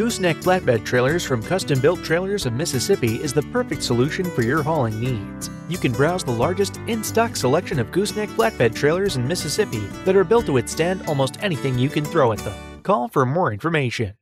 Gooseneck Flatbed Trailers from Custom Built Trailers of Mississippi is the perfect solution for your hauling needs. You can browse the largest in stock selection of gooseneck flatbed trailers in Mississippi that are built to withstand almost anything you can throw at them. Call for more information.